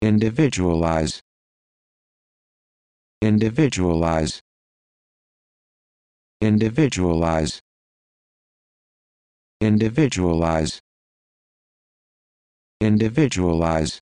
individualize. Individualize. Individualize. Individualize. Individualize.